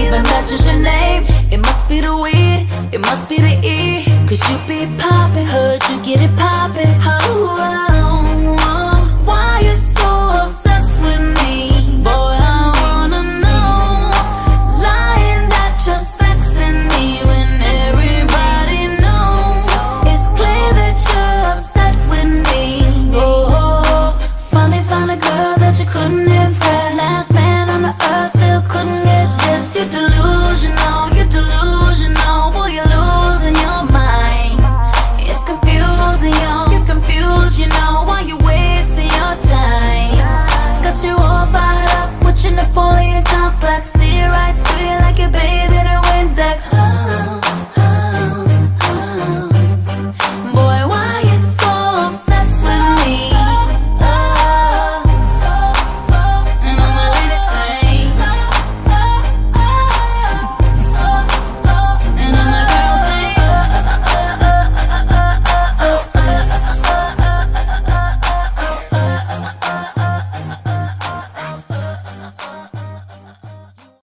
even mentions your name. It must be the weed, it must be the E. Cause you be poppin', heard you get it poppin'